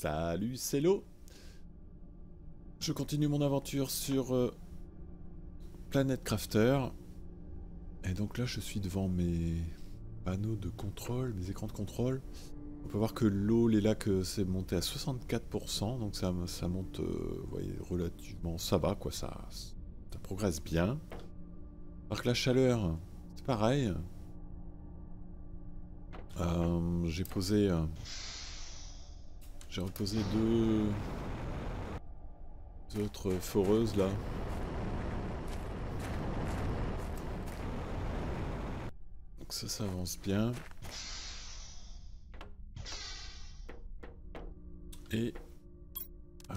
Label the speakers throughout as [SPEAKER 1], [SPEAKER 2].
[SPEAKER 1] Salut, c'est Lo. Je continue mon aventure sur euh, Planet Crafter. Et donc là, je suis devant mes panneaux de contrôle, mes écrans de contrôle. On peut voir que l'eau, les lacs, euh, c'est monté à 64%, donc ça, monte, euh, voyez, relativement, ça va quoi, ça, ça progresse bien. Alors que la chaleur, c'est pareil. J'ai posé j'ai reposé deux... autres foreuses là. Donc ça, ça avance bien. Et... Euh,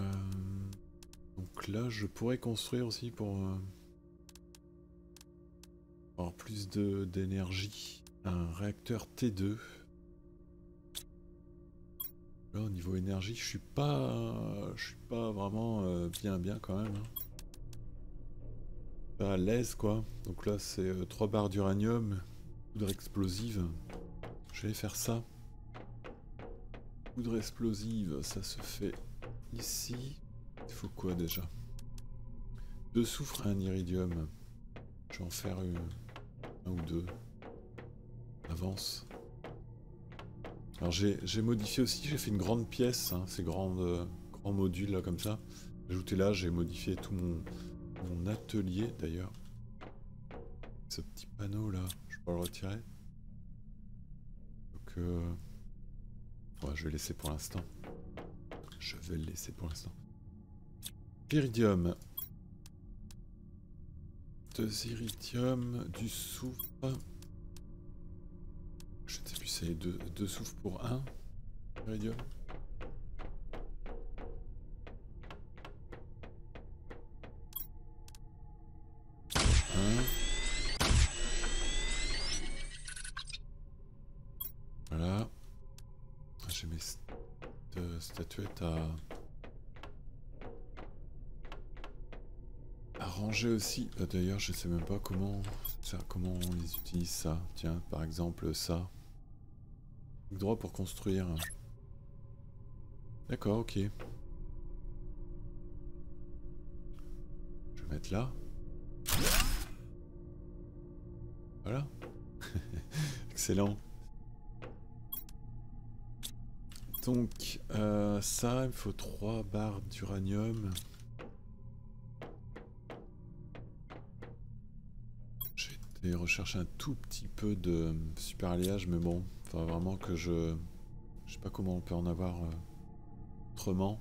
[SPEAKER 1] donc là, je pourrais construire aussi pour... Euh, avoir plus d'énergie. Un réacteur T2 au niveau énergie, je suis pas, je suis pas vraiment euh, bien bien quand même. Hein. Pas à l'aise quoi. Donc là c'est 3 euh, barres d'uranium, poudre explosive. Je vais faire ça. Poudre explosive, ça se fait ici. Il faut quoi déjà? Deux soufre et un iridium. Je vais en faire une, un ou deux. Avance. Alors j'ai modifié aussi, j'ai fait une grande pièce, hein, ces grandes, euh, grands modules là comme ça. Ajouté là, j'ai modifié tout mon, mon atelier d'ailleurs. Ce petit panneau là, je peux le retirer. Donc euh... je vais laisser pour l'instant. Je vais le laisser pour l'instant. Iridium. Deux iridium, du soufre. Je sais plus, c'est deux, deux souffles pour un. Iridium. Ranger aussi. Euh, d'ailleurs, je sais même pas comment comment on les utilise ça. Tiens, par exemple ça. Droit pour construire. D'accord, ok. Je vais mettre là. Voilà. Excellent. Donc, euh, ça, il me faut 3 barres d'uranium. J'ai recherché un tout petit peu de super alliage, mais bon, enfin vraiment que je... Je sais pas comment on peut en avoir euh, autrement.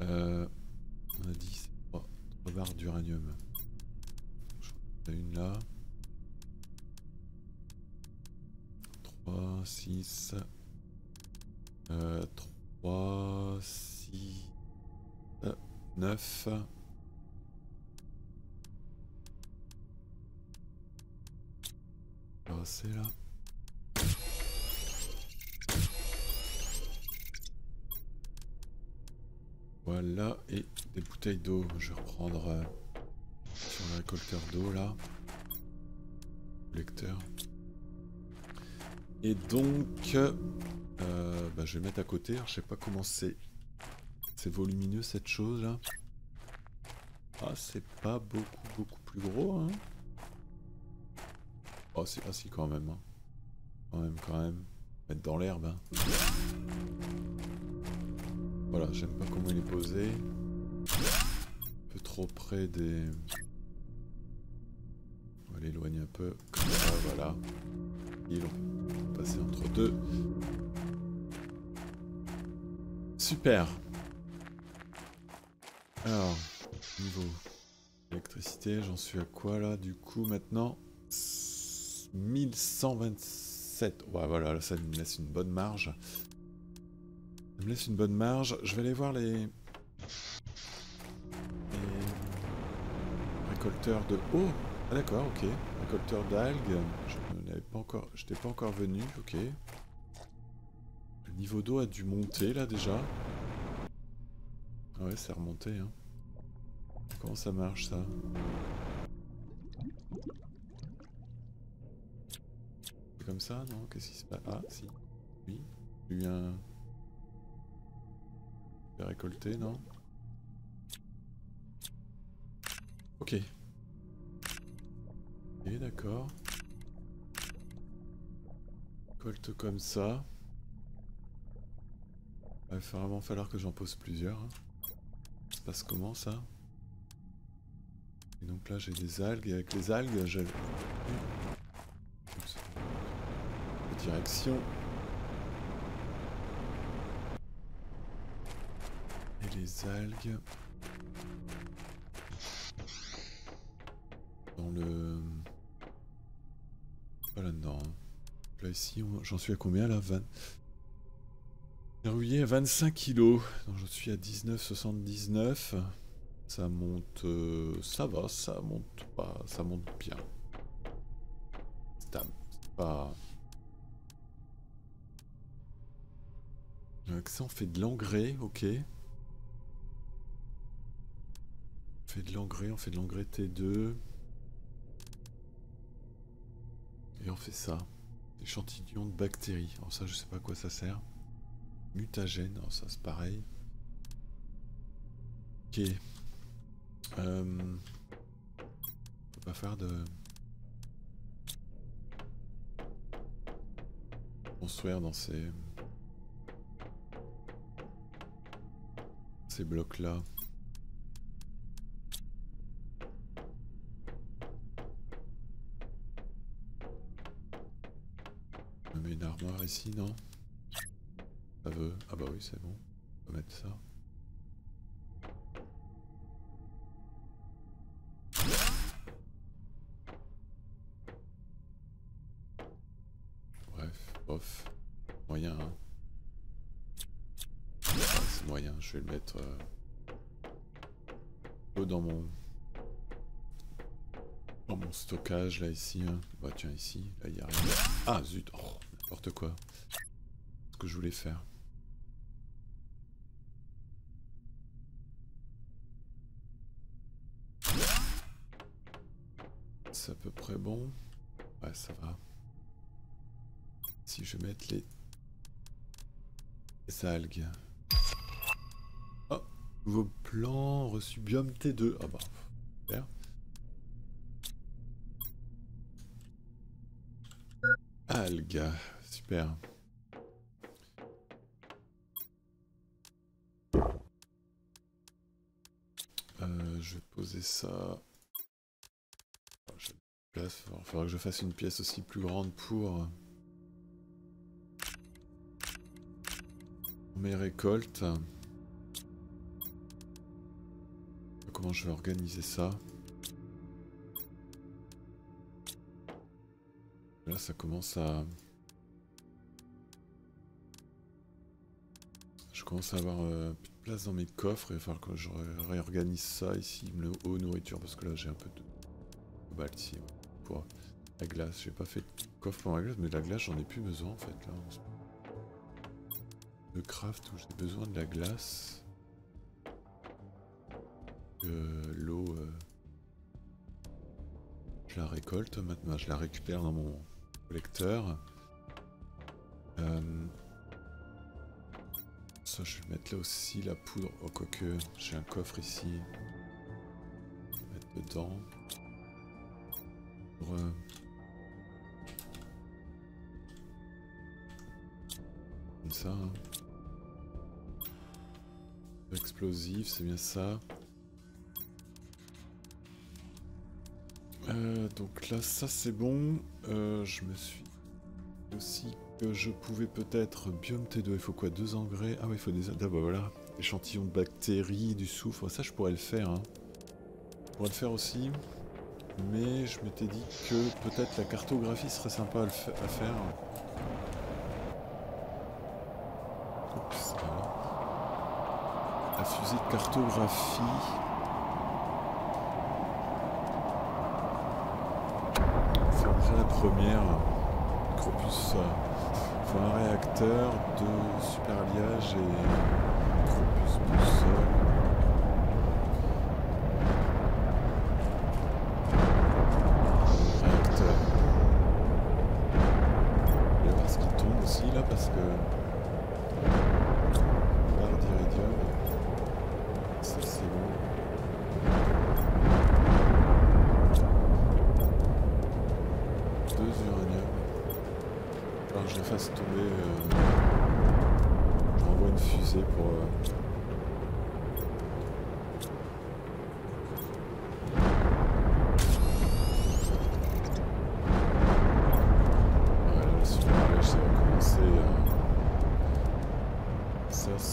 [SPEAKER 1] Euh, on a dit 3, 3 barres d'uranium. J'en ai une là. 3, 6... Euh, 3, 6... 9... là. Voilà, et des bouteilles d'eau. Je vais reprendre euh, sur le récolteur d'eau là. Lecteur. Et donc, euh, bah, je vais mettre à côté. je sais pas comment c'est. C'est volumineux cette chose là. Ah, c'est pas beaucoup, beaucoup plus gros, hein. Oh, c'est assis quand même. Hein. Quand même, quand même. Mettre dans l'herbe. Hein. Voilà, j'aime pas comment il est posé. Un peu trop près des... On va l'éloigner un peu. Voilà. Il va passer entre deux. Super. Alors, niveau électricité, j'en suis à quoi là du coup maintenant? 1127. Ouais, voilà, ça me laisse une bonne marge. Ça me laisse une bonne marge. Je vais aller voir les... les... récolteurs de... Oh Ah d'accord, ok. Récolteurs d'algues. Je n'avais pas encore... Pas encore venu, ok. Le niveau d'eau a dû monter là déjà. Ah ouais, c'est remonté, hein. Comment ça marche ça? Comme ça, non? Qu'est-ce qui se passe? Ah, si. Oui. A eu un... vais récolter, non? Ok. Ok, d'accord. Récolte comme ça. Il va vraiment falloir que j'en pose plusieurs. Hein. Ça se passe comment ça? Et donc là j'ai des algues et avec les algues j'ai... Direction. Et les algues... Dans le... Pas là-dedans. Hein. Là ici, j'en suis à combien là? 20... Verrouillé à 25 kilos. Donc je suis à 19,79. Ça monte... Euh, ça va, ça monte pas... Ça monte bien. Pas... Donc ça on fait de l'engrais, ok. On fait de l'engrais, on fait de l'engrais T2. Et on fait ça. Échantillon de bactéries. Alors ça je sais pas à quoi ça sert. Mutagène, alors ça c'est pareil. Ok. Euh, on peut pas faire de... Construire dans ces... Ces blocs là. On met une armoire ici, non? Ah bah oui, c'est bon. On va mettre ça. Moyen, je vais le mettre euh, dans mon dans mon stockage là ici. Hein. Bah tiens ici, là il y a rien. Ah zut, oh, n'importe quoi. Ce que je voulais faire. à peu près bon. Ouais, ça va. Si je mettre les, algues. Nouveau plan reçu biome T2. Ah bah, super. Algues, super. Euh, je vais poser ça il faudra que je fasse une pièce aussi plus grande pour mes récoltes. Comment je vais organiser ça Là, ça commence à... Je commence à avoir euh, plus de place dans mes coffres. Il va falloir que je réorganise ça ici, le haut nourriture, parce que là j'ai un peu de balles ici la glace. J'ai pas fait de coffre pour la glace, mais la glace j'en ai plus besoin en fait là. Le craft où j'ai besoin de la glace. L'eau, euh, je la récolte maintenant, je la récupère dans mon collecteur. Euh, ça, je vais mettre là aussi la poudre. Oh, quoique, j'ai un coffre ici. Je vais mettre dedans. Euh, comme ça. Hein. Explosif, c'est bien ça. Donc là, ça c'est bon. Euh, je me suis aussi que je pouvais peut-être biome T2. Il faut quoi Deux engrais? Ah oui, il faut des. Ah bah voilà. Échantillons de bactéries, du soufre. Ça, je pourrais le faire. Hein. Je pourrais le faire aussi. Mais je m'étais dit que peut-être la cartographie serait sympa à, faire. Oups, La fusée de cartographie. C'est déjà la première. Crocus. Il faut un réacteur de super alliage et Crocus boussole.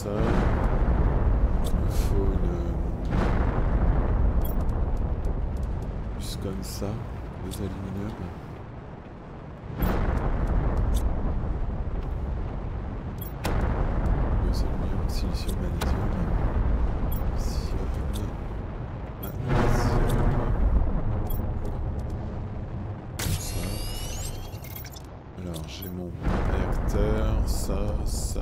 [SPEAKER 1] ça. Il faut une... Euh, juste comme ça, deux aluminium. Deux aluminium, silicium, magnésium. Silicium, magnésium. Alors j'ai mon réacteur, ça, ça.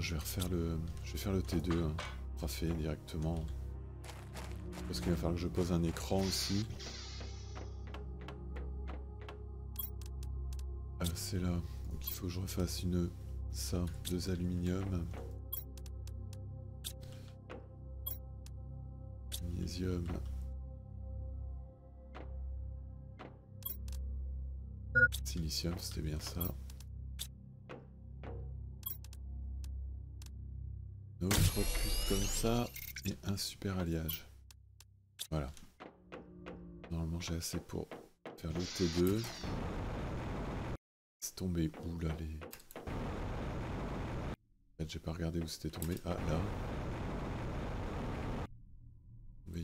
[SPEAKER 1] je vais refaire le, je vais faire le T2, hein. directement. Parce qu'il va falloir que je pose un écran aussi. Ah, c'est là. Donc il faut que je refasse une ça, deux aluminium. Magnésium. Silicium, c'était bien ça. Comme ça et un super alliage. Voilà. Normalement j'ai assez pour faire le T2. C'est tombé où là les... J'ai pas regardé où c'était tombé. Ah là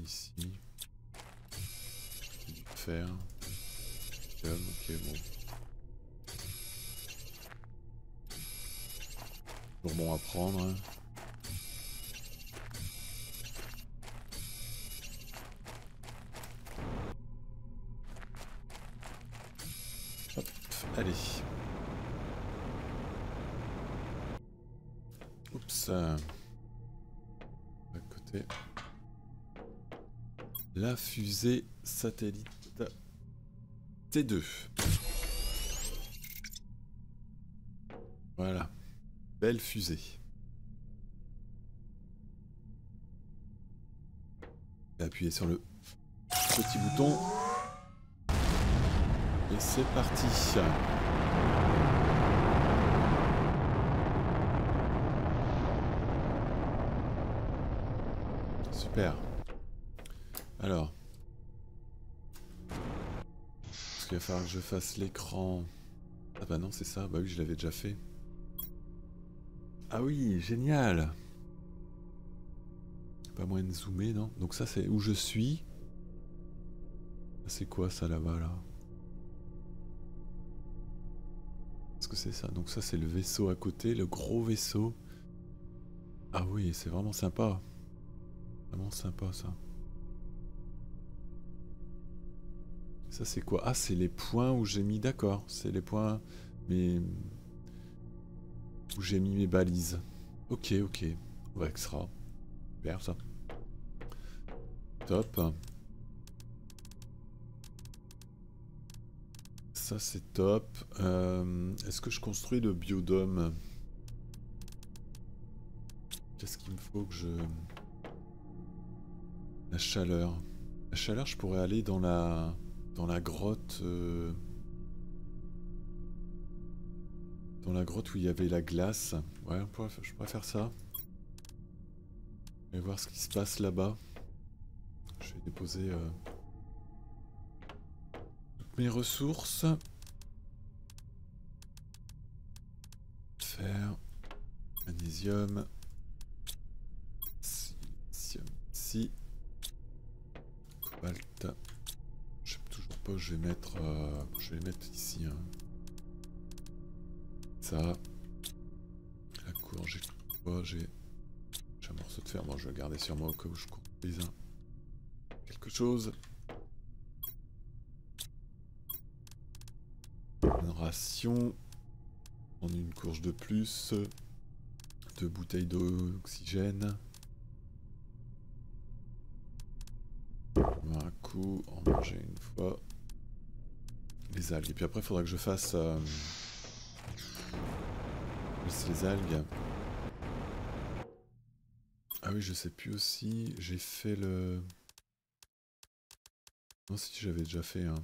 [SPEAKER 1] ici. Fer. Ok, bon. Toujours bon à prendre. Hein. Allez. Oups. À côté la fusée satellite T2. Voilà. Belle fusée. Appuyez sur le petit bouton. Et c'est parti. Super. Alors. Est-ce qu'il va falloir que je fasse l'écran Ah bah non, c'est ça. Bah oui, je l'avais déjà fait. Ah oui, génial Pas moyen de zoomer, non? Donc ça, c'est où je suis. C'est quoi ça là-bas, là, Est-ce c'est ça Donc ça, c'est le vaisseau à côté, le gros vaisseau. Ah oui, c'est vraiment sympa. Vraiment sympa, ça. Ça c'est quoi? Ah c'est les points où j'ai mis d'accord. C'est les points mais où j'ai mis mes balises. Ok ok. On extra. Super ça. Top. Ça c'est top. Euh, est-ce que je construis le biodôme? Qu'est-ce qu'il me faut que je... La chaleur. La chaleur, je pourrais aller dans la dans la grotte... Euh, dans la grotte où il y avait la glace. Ouais, je pourrais faire ça. Je voir ce qui se passe là-bas. Je vais déposer euh, mes ressources. Fer, magnésium, silicium ici, cobalt je vais mettre, euh, je vais mettre ici. Hein. Ça. La cour, j'ai quoi? J'ai un morceau de fer. Bon, je vais garder sur moi au je les uns. Quelque chose. En une courge de plus. Deux bouteilles d'oxygène. Un coup, en manger une fois. Les algues. Et puis après, faudra que je fasse... Euh, les algues. Ah oui, je sais plus aussi. J'ai fait le... Non, si j'avais déjà fait un...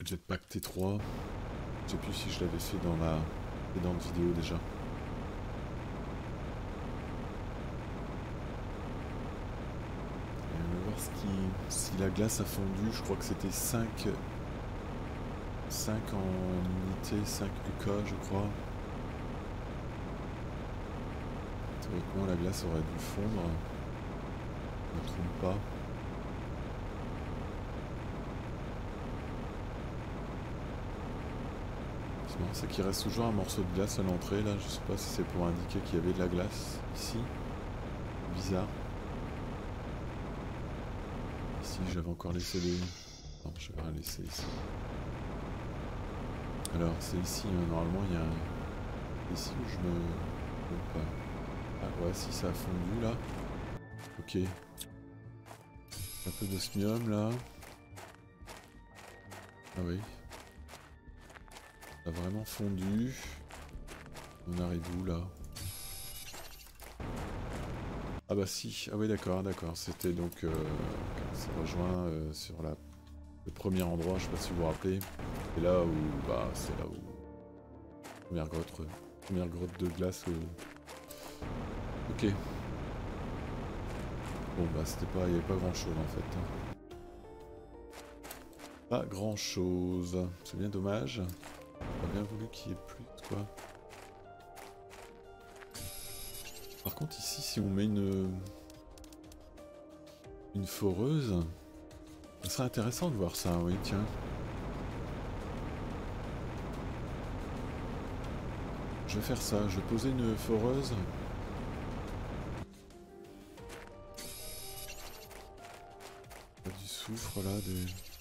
[SPEAKER 1] Jetpack T3. Je sais plus si je l'avais fait dans la vidéo déjà. on va voir si la glace a fondu. Je crois que c'était 5... 5 en unité, 5 UK je crois. Théoriquement la glace aurait dû fondre. Je ne me trompe pas. C'est qu'il reste toujours un morceau de glace à l'entrée là, je sais pas si c'est pour indiquer qu'il y avait de la glace ici. Bizarre. Ici j'avais encore laissé des... Non, je vais rien laisser ici. Alors c'est ici, hein. normalement il y a un... Ici où je me... Ah ouais, si ça a fondu là. Ok. Un peu d'osmium là. Ah oui. Vraiment fondu. On arrive où là? Ah bah si, ah oui d'accord, d'accord. C'était donc... Euh, ça rejoint euh, sur la, le premier endroit, je sais pas si vous vous rappelez. C'est là où... Bah c'est là où... Première grotte, première grotte de glace. Ok. Bon bah c'était pas... Il n'y avait pas grand chose en fait. Hein. Pas grand chose. C'est bien dommage. J'aurais bien voulu qu'il y ait plus, quoi. Par contre, ici, si on met une... Une foreuse... Ça serait intéressant de voir ça, oui, tiens. Je vais faire ça, je vais poser une foreuse. Du soufre là, des...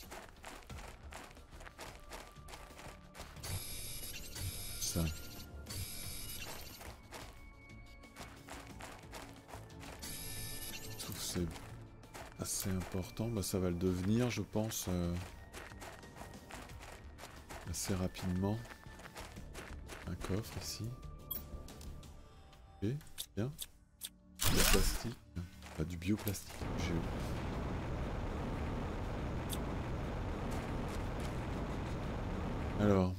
[SPEAKER 1] important, bah, ça va le devenir, je pense, euh, assez rapidement. Un coffre ici. Ok, bien. Du plastique, du bioplastique, Alors,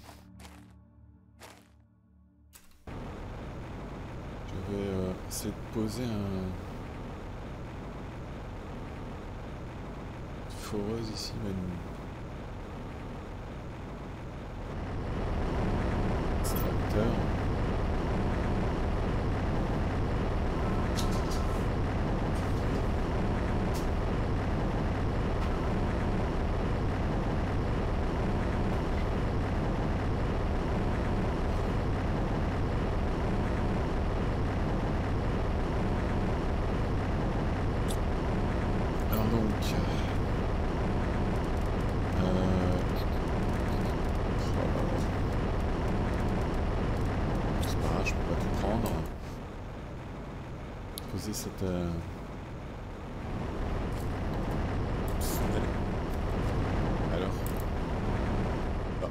[SPEAKER 1] c'est de poser un... foreuse ici, mais Euh... Alors ah.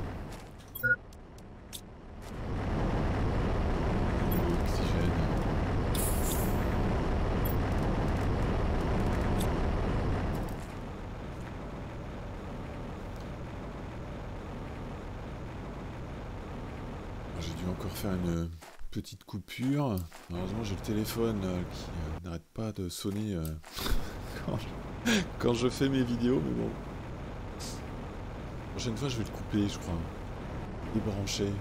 [SPEAKER 1] L'oxygène. J'ai dû encore faire une petite coupure. Heureusement, j'ai le téléphone euh, qui de sonner euh, quand, je, fais mes vidéos, mais bon. La prochaine fois, je vais le couper, je crois. Débrancher.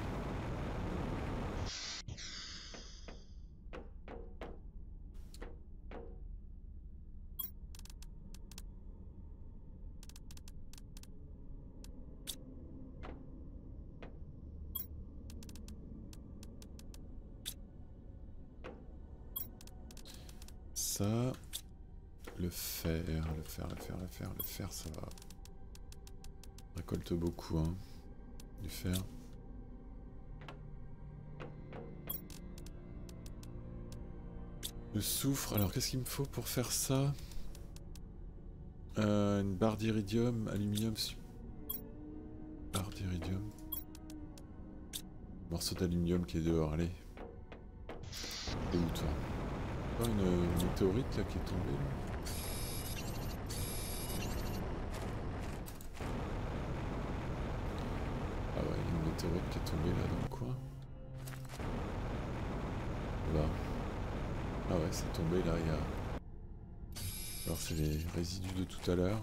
[SPEAKER 1] Le fer, le fer, le fer, le fer, le fer, ça va. récolte beaucoup, hein. Du fer. Le soufre, alors qu'est-ce qu'il me faut pour faire ça? Euh, Une barre d'iridium, aluminium, barre d'iridium. Morceau d'aluminium qui est dehors, allez. Et où toi? Pas une, météorite là qui est tombée Ah ouais, il y a une météorite qui est tombée là dans le coin. Là. Ah ouais, c'est tombé là, il y a... Alors c'est les résidus de tout à l'heure.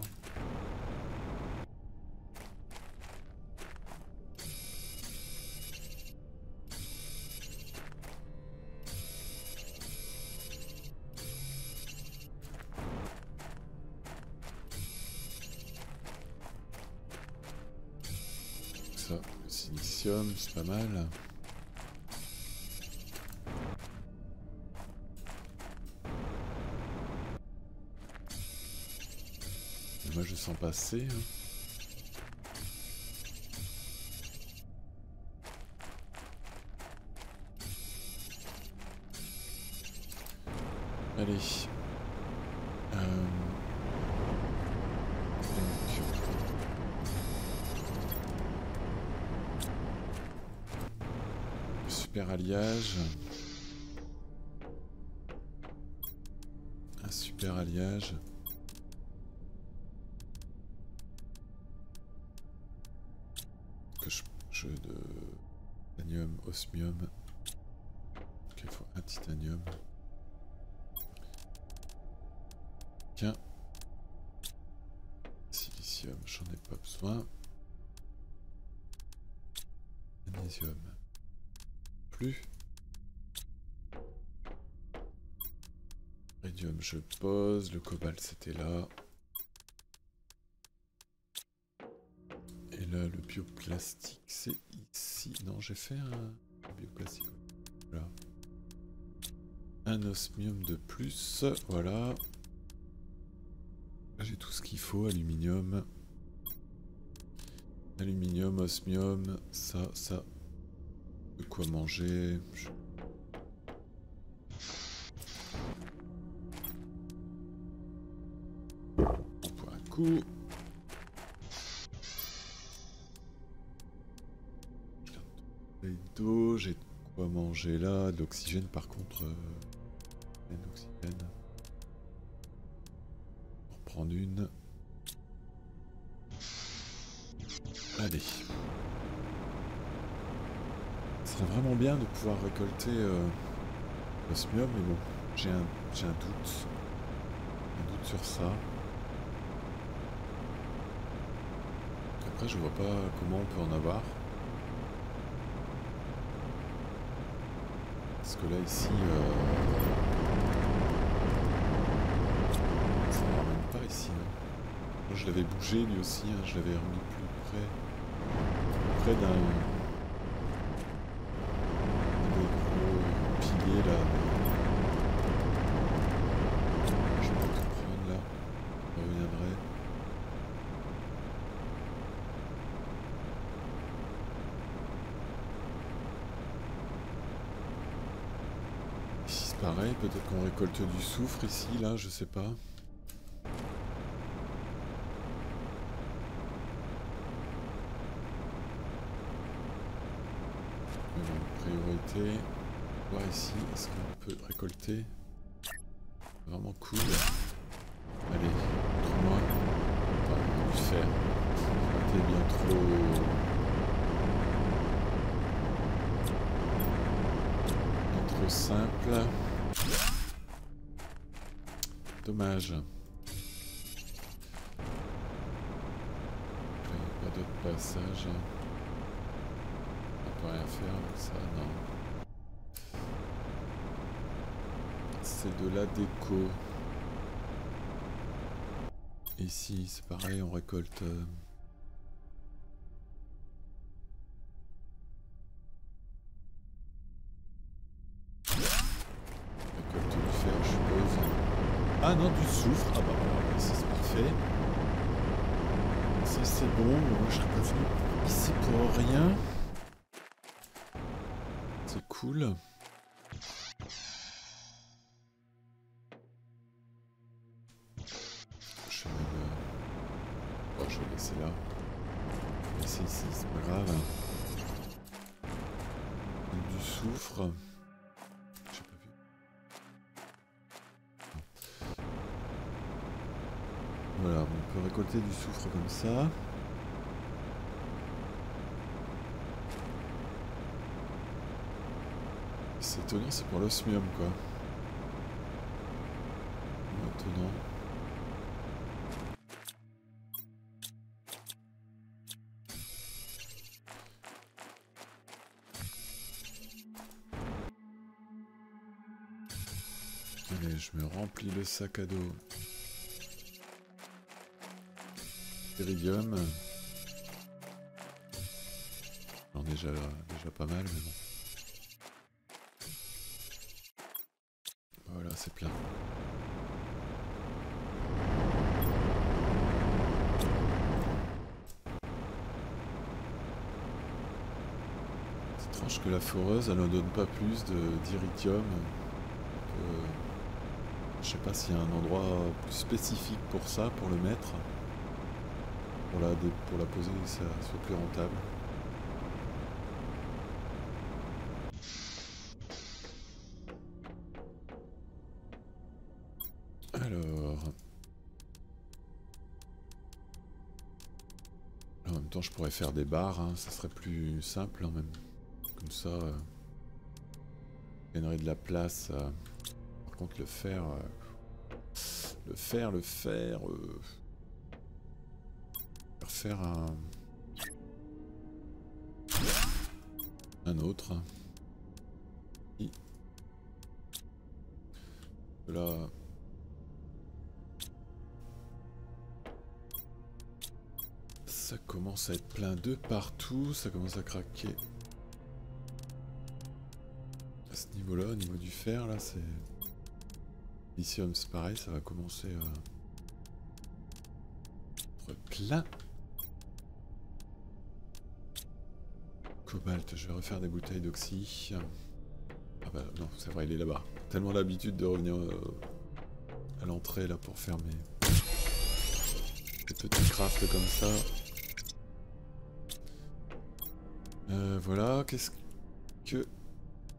[SPEAKER 1] Ça, c'est pas mal. moi je sens passer. Hein. Allez. Euh... Super Plus. Radium, je pose. Le cobalt, c'était là. là, le bioplastique, c'est ici. Non, j'ai fait un bioplastique. Voilà. Un osmium de plus. Voilà. J'ai tout ce qu'il faut. Aluminium. Aluminium, osmium. Ça, ça. De quoi manger. Pour un coup. j'ai quoi manger là, de l'oxygène par contre. Euh, d'oxygène. Pour prendre une. Allez. Serait vraiment bien de pouvoir récolter euh, l'osmium, mais bon, j'ai un, un doute. Un doute sur ça. Après, je vois pas comment on peut en avoir. Parce que là, ici, euh... ça ne ramène pas ici. Hein. Moi, je l'avais bougé lui aussi, hein. je l'avais remis plus près, près d'un des gros piliers là. Je vais pas tout prendre là, je reviendrai. pareil, peut-être qu'on récolte du soufre ici, là, je sais pas. priorité, voir ici, est-ce qu'on peut récolter? Vraiment cool. Allez. Pas du fer. C'était bien trop... trop simple. Dommage. Pas d'autre passage. On peut rien faire avec ça, non. C'est de la déco. Ici, c'est pareil, on récolte... Euh, Ah bah ça c'est parfait. Ça c'est bon, moi je serais pas venu ici pour rien. C'est cool. Du soufre comme ça. C'est étonnant, c'est pour l'osmium quoi. Étonnant. Allez, je me remplis le sac à dos. Iridium. J'en ai déjà, pas mal, mais bon. Voilà, c'est plein. C'est étrange que la foreuse, elle ne donne pas plus d'iridium. Je sais pas s'il y a un endroit plus spécifique pour ça, pour le mettre. Pour la, poser, ça soit plus rentable. Alors... En même temps, je pourrais faire des barres, hein, ça serait plus simple en même. Comme ça, euh, gagnerait de la place. Par contre, le fer... Euh, le fer, le fer... Faire un... Un autre. Là... Ça commence à être plein de partout, ça commence à craquer. À ce niveau-là, au niveau du fer, là, c'est... Lithium, c'est pareil, ça va commencer à... être plein. Cobalt, je vais refaire des bouteilles d'oxy. Ah bah non, c'est vrai, il est là-bas. Tellement l'habitude de revenir euh, à l'entrée là pour faire mes... petits crafts comme ça. Euh, voilà, qu'est-ce que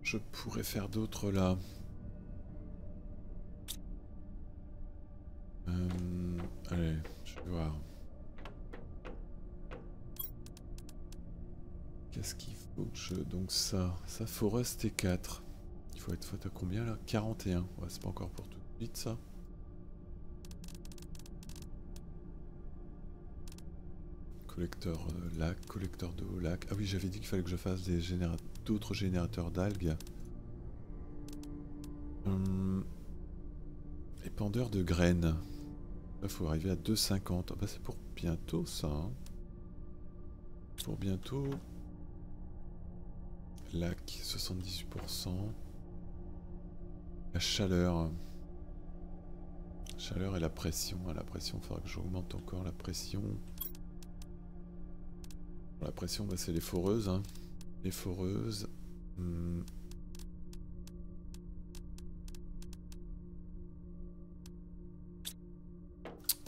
[SPEAKER 1] je pourrais faire d'autre là? Euh, Allez, je vais voir. Qu'est-ce qu'il faut que je... Donc ça, ça faut rester 4. Il faut être faute à combien là? 41. Ouais, c'est pas encore pour tout de suite ça. Collecteur lac, collecteur d'eau, lac. Ah oui, j'avais dit qu'il fallait que je fasse d'autres générateurs d'algues. Hum... Épandeur de graines. Il faut arriver à 2,50. Ah bah c'est pour bientôt ça. Hein. Pour bientôt. Lac, 78%. La chaleur. Chaleur et la pression. À la pression, il faudra que j'augmente encore la pression. La pression, bah, c'est les foreuses. Hein. Les foreuses. Hmm.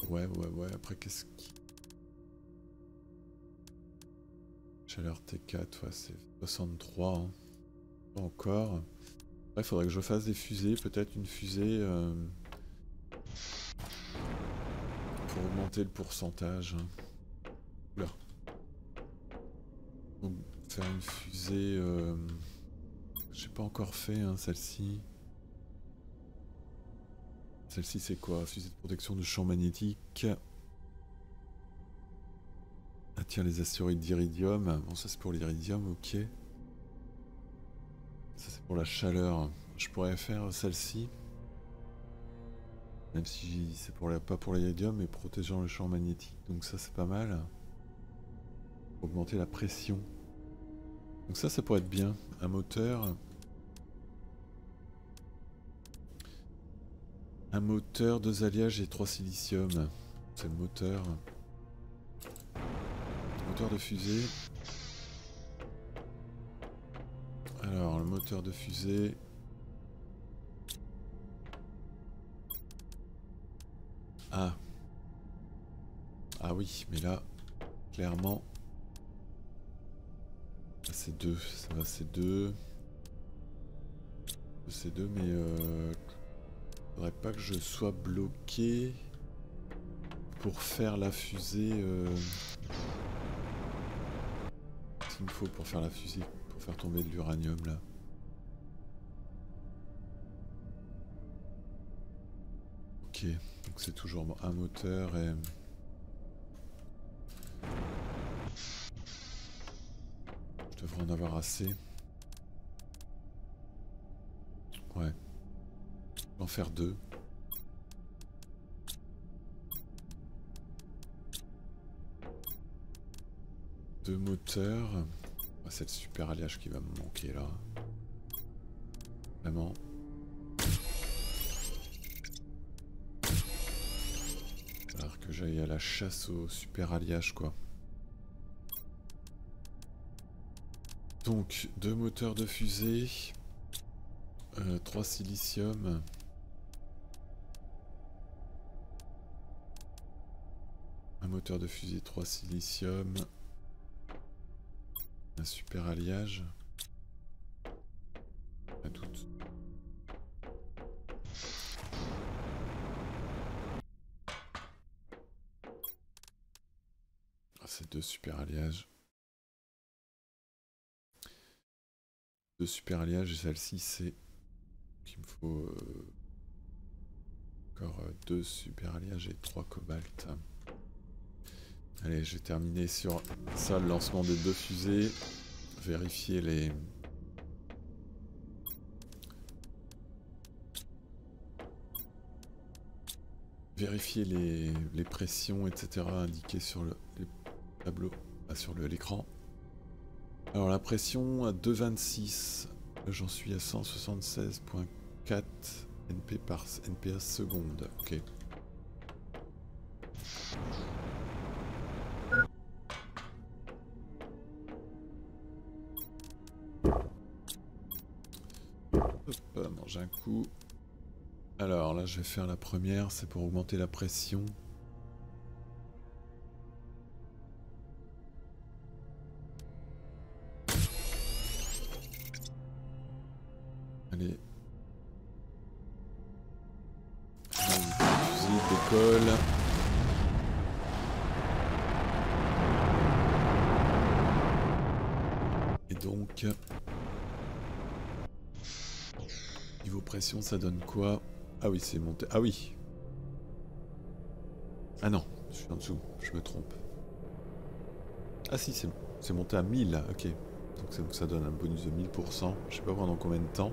[SPEAKER 1] Ouais, ouais, ouais. Après, qu'est-ce qui... Chaleur T4, c'est 63. Hein. encore. il faudrait que je fasse des fusées. Peut-être une fusée... Euh, pour augmenter le pourcentage. Hein. Oula. Donc, faire une fusée... Euh, J'ai pas encore fait, hein, celle-ci. Celle-ci, c'est quoi? Fusée de protection de champ magnétique. Attire les astéroïdes d'iridium. Bon, ça c'est pour l'iridium, ok. Ça c'est pour la chaleur. Je pourrais faire celle-ci. Même si c'est pas pour l'iridium, mais protégeant le champ magnétique. Donc ça c'est pas mal. Augmenter la pression. Donc ça, ça pourrait être bien. Un moteur. Un moteur, deux alliages et trois silicium. C'est le moteur. De fusée. Alors, le moteur de fusée. Ah. Ah oui, mais là, clairement... C'est deux, ça va, c'est deux. C'est deux, mais... Euh, faudrait pas que je sois bloqué pour faire la fusée... Euh... qu'il me faut pour faire la fusée, pour faire tomber de l'uranium là. Ok, donc c'est toujours un moteur et... Je devrais en avoir assez. Ouais. En faire deux. Deux moteurs. Ah, c'est le super alliage qui va me manquer là. Vraiment. Alors que j'aille à la chasse au super alliage quoi. Donc, deux moteurs de fusée, euh, trois silicium. Un moteur de fusée, trois silicium. Super alliage. À doute. Ah, c'est deux super alliages. Deux super alliages et celle-ci c'est qu'il me faut euh, encore euh, deux super alliages et trois cobalt. Allez, je vais terminer sur ça, le lancement des deux fusées. Vérifier les... Vérifier les, pressions, etc. indiquées sur le tableau, ah, sur l'écran. Alors la pression à 2,26. J'en suis à 176.4 NP par NPA seconde. Ok. Alors là je vais faire la première, c'est pour augmenter la pression. Ça donne quoi Ah oui, c'est monté. Ah oui Ah non, je suis en dessous, je me trompe. Ah si, c'est monté à 1000, ok. Donc ça donne un bonus de 1000%. Je sais pas pendant combien de temps.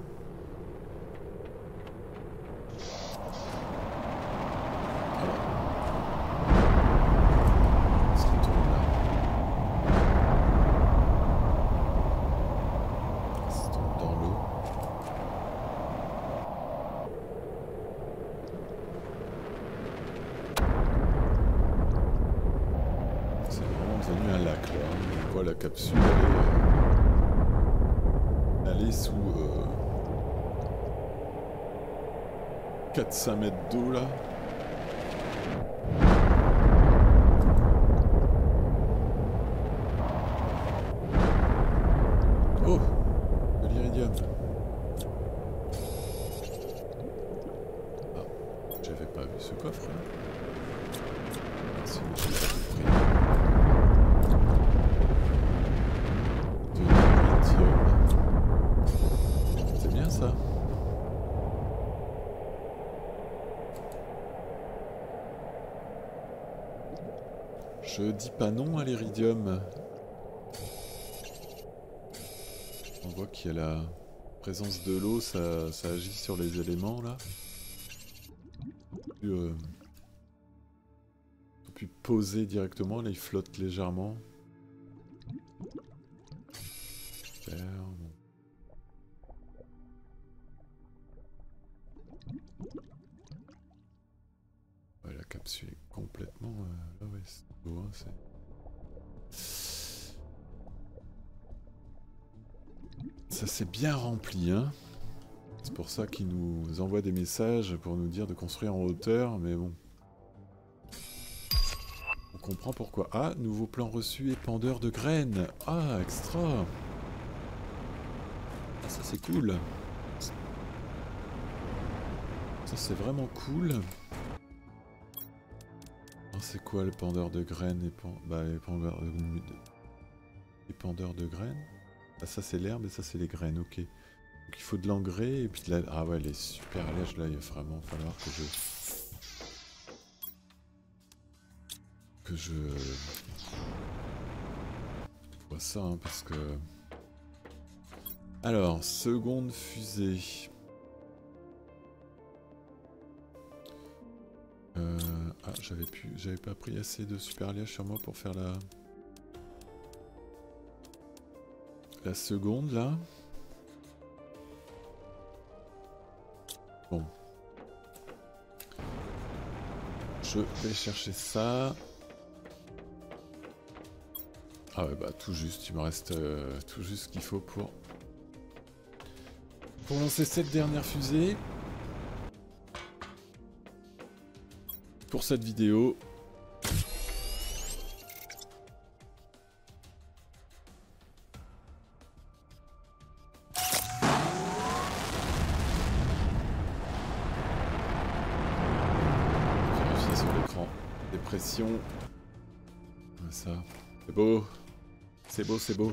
[SPEAKER 1] Mètres d'eau là. qu'il y a la présence de l'eau, ça, agit sur les éléments là. Puis, euh, poser directement, là il flotte légèrement. La capsule est complètement... Euh, ah ouais, c'est... Hein, Ça c'est bien rempli, hein. C'est pour ça qu'ils nous envoient des messages pour nous dire de construire en hauteur, mais bon. On comprend pourquoi. Ah, nouveau plan reçu épandeur de graines. Ah, extra. Ah, ça c'est cool. Ça c'est vraiment cool. Ah, c'est quoi le pendeur de graines bah, épandeur... épandeur de graines? Ah, ça c'est l'herbe et ça c'est les graines, ok. Donc il faut de l'engrais et puis de la... Ah ouais, est super lèche là, il va vraiment falloir que je... Que je... vois ça, hein, parce que... Alors, seconde fusée. Euh... Ah, j'avais pu... J'avais pas pris assez de super liège sur moi pour faire la... La seconde là. Bon. Je vais chercher ça. Ah ouais bah tout juste, il me reste euh, tout juste ce qu'il faut pour... Pour lancer cette dernière fusée. Pour cette vidéo. Beau. C'est beau, c'est beau.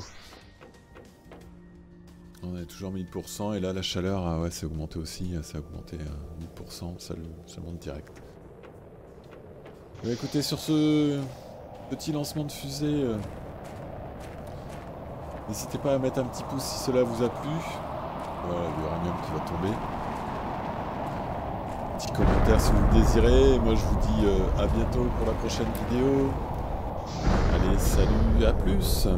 [SPEAKER 1] On est toujours 1000% et là la chaleur, ah ouais, c'est augmenté aussi, ça a augmenté à 1000%, ça, ça monte direct. écoutez, sur ce petit lancement de fusée, euh, n'hésitez pas à mettre un petit pouce si cela vous a plu. Voilà, l'uranium qui va tomber petit commentaire si vous le désirez. Moi je vous dis euh, à bientôt pour la prochaine vidéo. Salut, à plus